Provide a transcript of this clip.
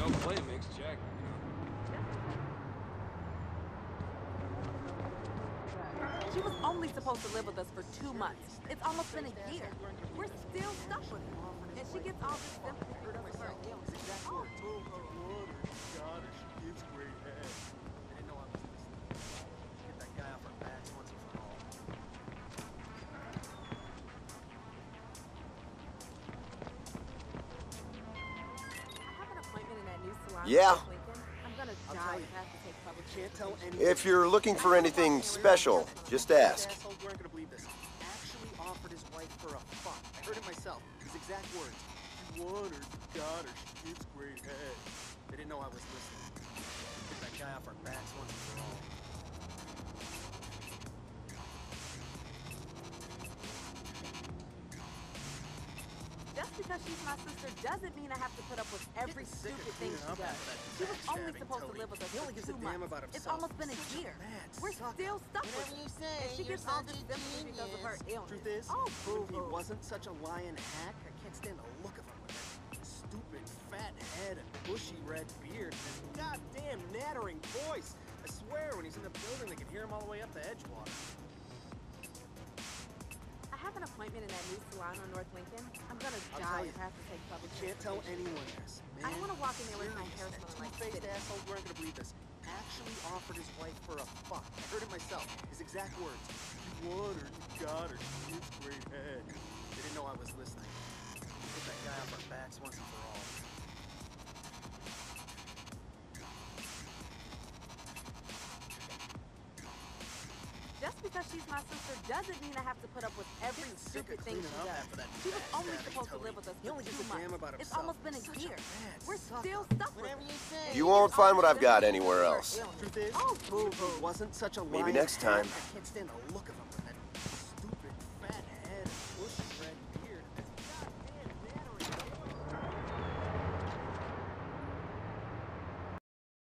She was only supposed to live with us for two months. It's almost been a year. We're still stuck with her. And she gets all this sympathy for the world. Oh. Wife for a fuck. I heard it myself. His exact words. You want her, you got her, she gives great head. They didn't know I was listening. Because she's my sister doesn't mean I have to put up with every Getting sick of stupid thing she does. She was only backstabbing supposed to live with us He for only gives a two damn months. about It's almost been a Such year. mad We're sucker. still stuck with Whatever her. you say, And she gets all such this a sympathy because of her genius. illness. Truth is, oh, even if he wasn't such a lying hack, I can't stand the look of him with that stupid fat head and bushy red beard and his goddamn nattering voice. I swear, when he's in the building, they can hear him all the way up to Edgewater. I have an appointment in that new salon on North Lincoln. I'm gonna die if. I have to take public You can't tell anyone this. Man, I don't wanna walk in there with my hair smelling like two-faced asshole, you aren't gonna believe this. Actually offered his wife for a fuck. I heard it myself. His exact words. You want her, you got her, gives great because she's my sister doesn't mean I have to put up with every Getting stupid thing she does. after that She was only backstabbing supposed to live with us He for only two gives a damn months. about It's almost been a Such a year. We're still stuck with Whatever her. you say. You won't find what I've got anywhere else. her illness. Truth is, Oh, even if he boo-hoo. wasn't such a Maybe lying next time. I can't stand the look of him